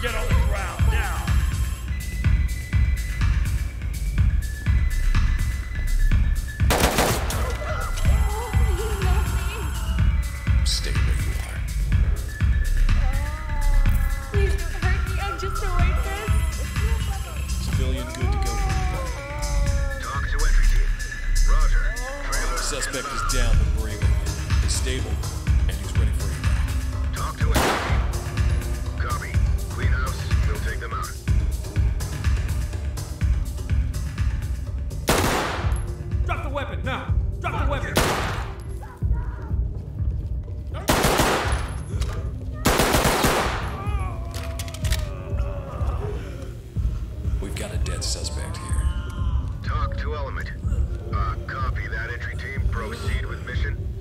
Get on the ground now. Stay where you are. Please don't hurt me. I'm just good to go. Talk to entry team. Roger. Suspect is down, The we're. Stable. weapon, now! Drop the weapon! We've got a dead suspect here. Talk to Element.